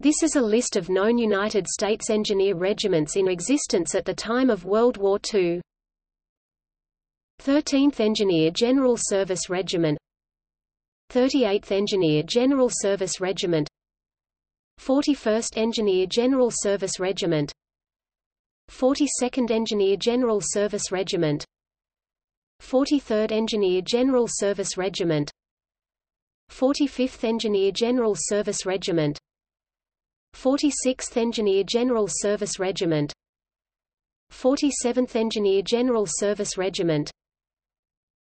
This is a list of known United States engineer regiments in existence at the time of World War II. 13th Engineer General Service Regiment. 38th Engineer General Service Regiment. 41st Engineer General Service Regiment. 42nd Engineer General Service Regiment. 43rd Engineer General Service Regiment. 45th Engineer General Service Regiment 46th Engineer General Service Regiment. 47th Engineer General Service Regiment.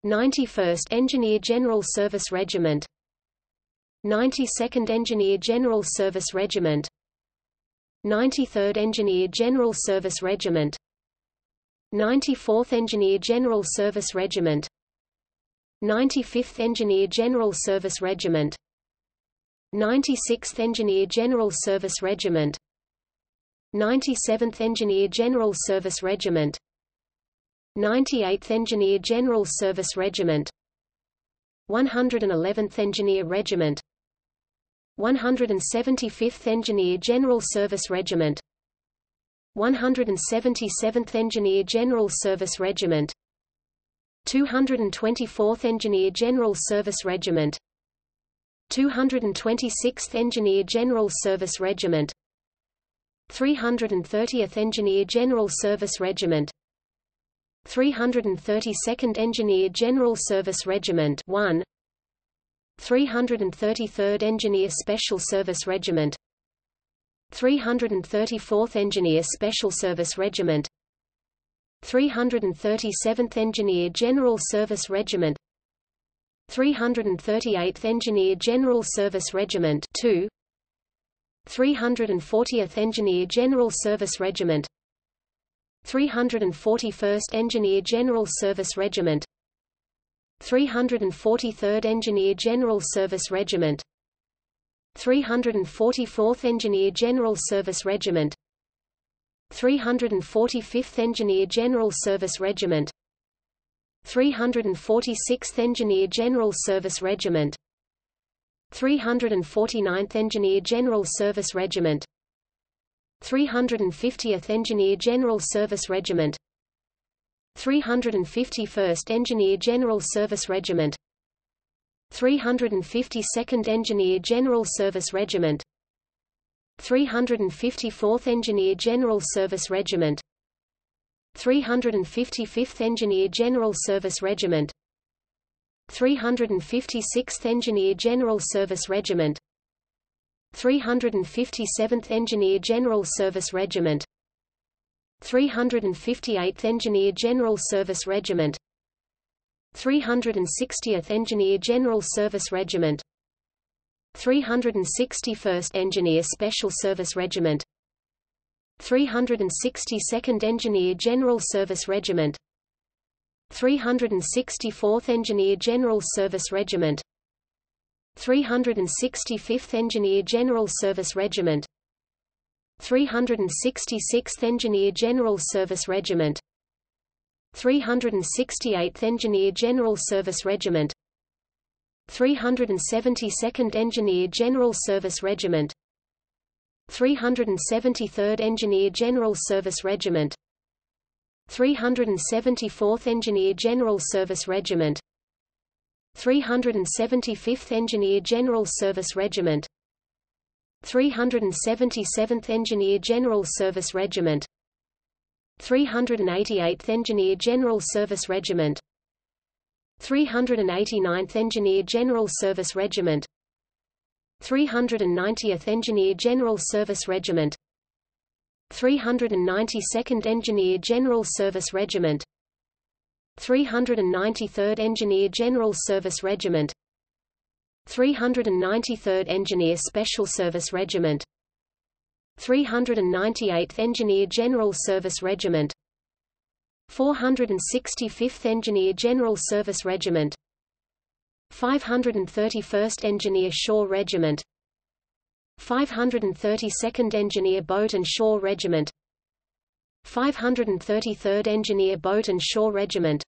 91st Engineer General Service Regiment. 92nd Engineer General Service Regiment. 93rd Engineer General Service Regiment. 94th Engineer General Service Regiment. 95th Engineer General Service Regiment 96th Engineer General Service Regiment 97th Engineer General Service Regiment 98th Engineer General Service Regiment 111th Engineer Regiment 175th Engineer General Service Regiment 177th Engineer General Service Regiment 224th Engineer General Service Regiment 226th Engineer General Service Regiment 330th Engineer General Service Regiment 332nd Engineer General Service Regiment 1 333rd Engineer Special Service Regiment 334th Engineer Special Service Regiment 337th Engineer General Service Regiment 338th Engineer General Service Regiment 2 340th Engineer General Service Regiment 341st Engineer General Service Regiment 343rd Engineer General Service Regiment 344th Engineer General Service Regiment 345th Engineer General Service Regiment 346th Engineer General Service Regiment. 349th Engineer General Service Regiment. 350th Engineer General Service Regiment. 351st Engineer General Service Regiment. 352nd Engineer General Service Regiment. 354th Engineer General Service Regiment 355th Engineer General Service Regiment. 356th Engineer General Service Regiment. 357th Engineer General Service Regiment. 358th Engineer General Service Regiment. 360th Engineer General Service Regiment. 361st Engineer Special Service Regiment 362nd Engineer General Service Regiment. 364th Engineer General Service Regiment. 365th Engineer General Service Regiment. 366th Engineer General Service Regiment. 368th Engineer General Service Regiment. 372nd Engineer General Service Regiment 373rd Engineer General Service Regiment 374th Engineer General Service Regiment 375th Engineer General Service Regiment 377th Engineer General Service Regiment 388th Engineer General Service Regiment 389th Engineer General Service Regiment 390th Engineer General Service Regiment. 392nd Engineer General Service Regiment. 393rd Engineer General Service Regiment. 393rd Engineer Special Service Regiment. 398th Engineer General Service Regiment. 465th Engineer General Service Regiment 531st Engineer Shore Regiment 532nd Engineer Boat and Shore Regiment 533rd Engineer Boat and Shore Regiment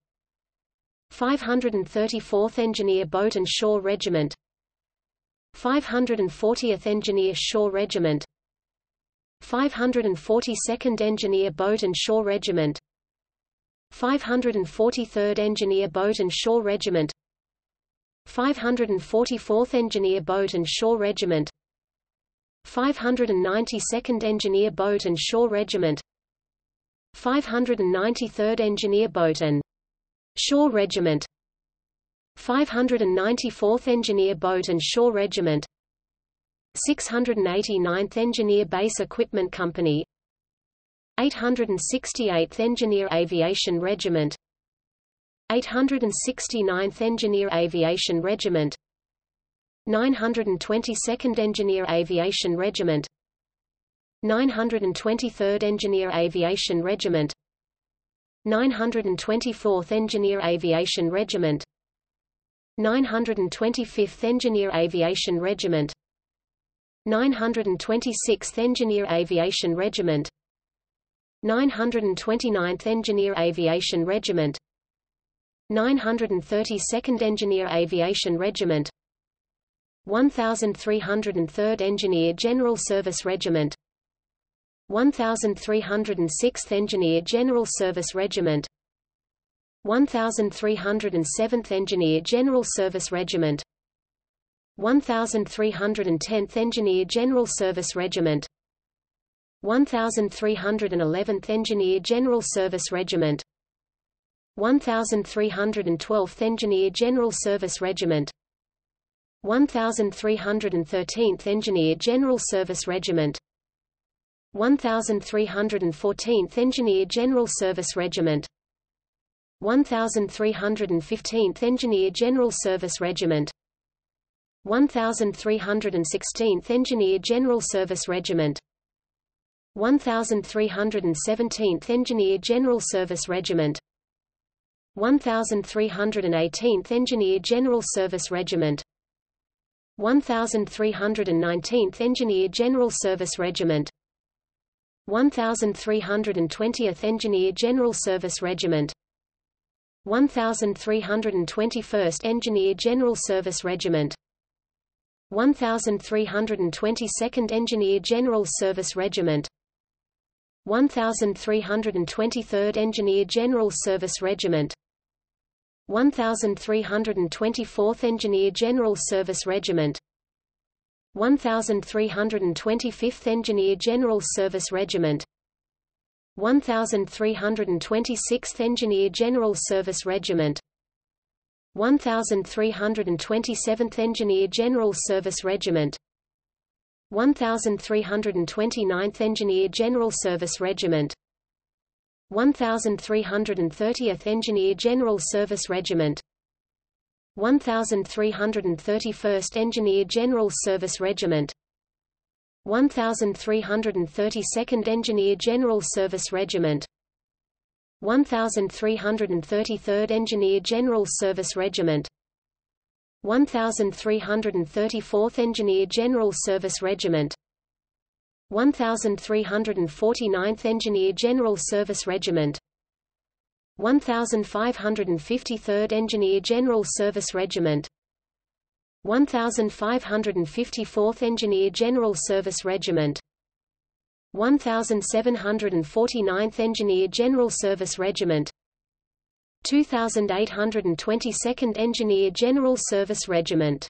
534th Engineer Boat and Shore Regiment 540th Engineer Shore Regiment 542nd Engineer Boat and Shore Regiment 543rd Engineer Boat and Shore Regiment 544th Engineer Boat and Shore Regiment 592nd Engineer Boat and Shore Regiment 593rd Engineer Boat and Shore Regiment 594th Engineer Boat and Shore Regiment 689th Engineer Base Equipment Company 868th Engineer Aviation Regiment 869th Engineer Aviation Regiment 922nd Engineer Aviation Regiment 923rd Engineer Aviation Regiment 924th Engineer Aviation Regiment 925th Engineer Aviation Regiment 926th Engineer Aviation Regiment 929th Engineer Aviation Regiment 932nd Engineer Aviation Regiment. 1303rd Engineer General Service Regiment. 1306th Engineer General Service Regiment. 1307th Engineer General Service Regiment. 1310th Engineer General Service Regiment. 1311th Engineer General Service Regiment 1312th Engineer General Service Regiment. 1313th Engineer General Service Regiment. 1314th Engineer General Service Regiment. 1315th Engineer General Service Regiment. 1316th Engineer General Service Regiment. 1317th Engineer General Service Regiment 1318th Engineer General Service Regiment. 1319th Engineer General Service Regiment. 1320th Engineer General Service Regiment. 1321st Engineer General Service Regiment. 1322nd Engineer General Service Regiment. 1323rd Engineer General Service Regiment 1324th Engineer General Service Regiment. 1325th Engineer General Service Regiment. 1326th Engineer General Service Regiment. 1327th Engineer General Service Regiment. 1329th Engineer General Service Regiment 1330th Engineer General Service Regiment. 1331st Engineer General Service Regiment. 1332nd Engineer General Service Regiment. 1333rd Engineer General Service Regiment. 1334th Engineer General Service Regiment 1349th Engineer General Service Regiment 1553rd Engineer General Service Regiment 1554th Engineer General Service Regiment 1749th Engineer General Service Regiment 2822nd Engineer General Service Regiment